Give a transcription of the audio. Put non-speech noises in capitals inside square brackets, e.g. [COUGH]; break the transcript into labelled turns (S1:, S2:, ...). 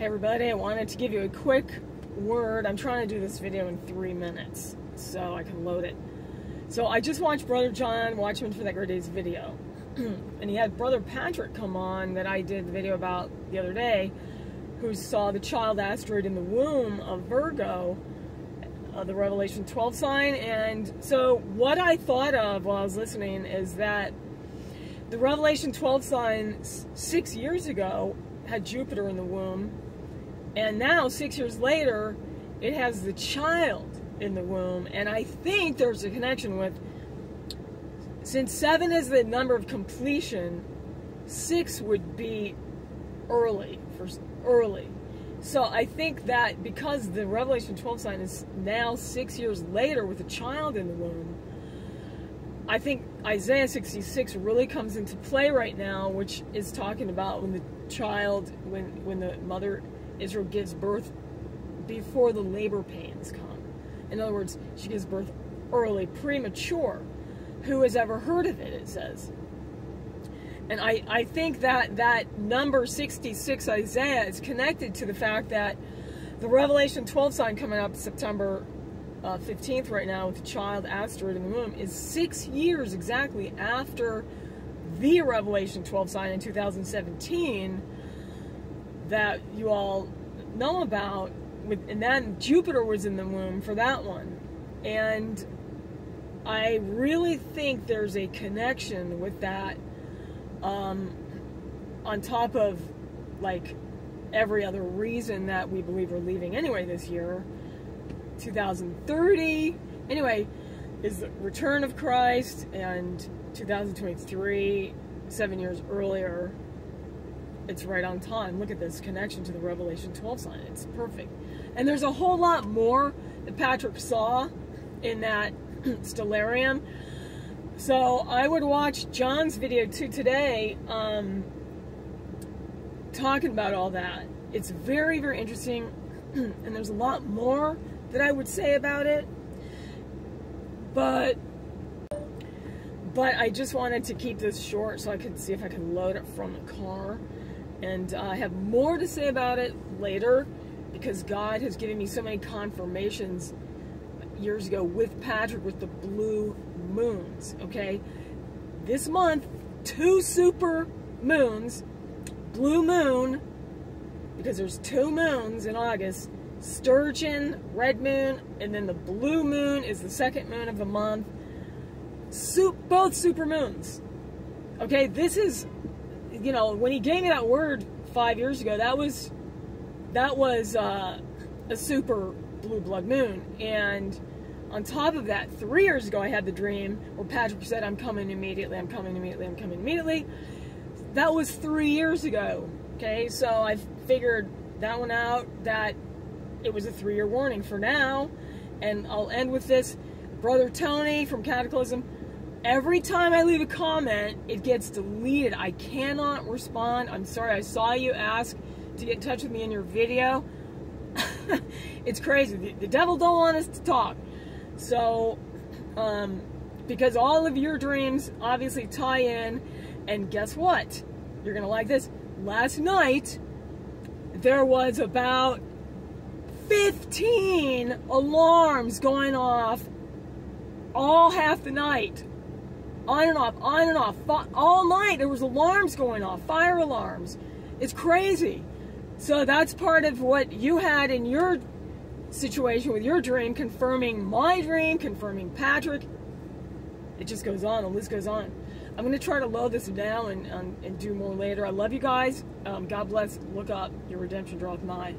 S1: Hey everybody, I wanted to give you a quick word. I'm trying to do this video in three minutes so I can load it. So I just watched Brother John Watchman for that Great Days video. [CLEARS THROAT] and he had Brother Patrick come on that I did the video about the other day who saw the child asteroid in the womb of Virgo, uh, the Revelation 12 sign. And so what I thought of while I was listening is that the Revelation 12 sign six years ago had Jupiter in the womb and now, six years later, it has the child in the womb. And I think there's a connection with, since seven is the number of completion, six would be early, for early. So I think that because the Revelation 12 sign is now six years later with a child in the womb, I think Isaiah 66 really comes into play right now, which is talking about when the child, when when the mother Israel gives birth before the labor pains come. In other words, she gives birth early, premature. Who has ever heard of it, it says. And I, I think that that number 66 Isaiah is connected to the fact that the Revelation 12 sign coming up September uh, 15th right now with the child asteroid in the womb is six years exactly after the Revelation 12 sign in 2017 that you all know about with and then Jupiter was in the womb for that one. And I really think there's a connection with that um, on top of like every other reason that we believe we're leaving anyway this year 2030 anyway is the return of Christ and 2023 seven years earlier it's right on time. Look at this connection to the Revelation 12 sign. It's perfect. And there's a whole lot more that Patrick saw in that [CLEARS THROAT] stellarium. So I would watch John's video too today um, talking about all that. It's very, very interesting. [CLEARS THROAT] and there's a lot more that I would say about it. But but I just wanted to keep this short so I could see if I could load it from the car. And I have more to say about it later because God has given me so many confirmations years ago with Patrick with the blue moons, okay? This month, two super moons, blue moon, because there's two moons in August, sturgeon, red moon, and then the blue moon is the second moon of the month. Sup both super moons. Okay, this is you know, when he gave me that word five years ago, that was that was uh, a super blue blood moon. And on top of that, three years ago, I had the dream where Patrick said, "I'm coming immediately. I'm coming immediately. I'm coming immediately." That was three years ago. Okay, so I figured that one out. That it was a three-year warning for now. And I'll end with this. Brother Tony from Cataclysm Every time I leave a comment, it gets deleted. I cannot respond. I'm sorry. I saw you ask to get in touch with me in your video. [LAUGHS] it's crazy. The, the, devil don't want us to talk. So, um, because all of your dreams obviously tie in. And guess what? You're to like this. Last night, there was about 15 alarms going off all half the night on and off, on and off, all night. There was alarms going off, fire alarms. It's crazy. So that's part of what you had in your situation with your dream, confirming my dream, confirming Patrick. It just goes on, the list goes on. I'm going to try to load this down and, um, and do more later. I love you guys. Um, God bless. Look up. Your redemption draweth nigh.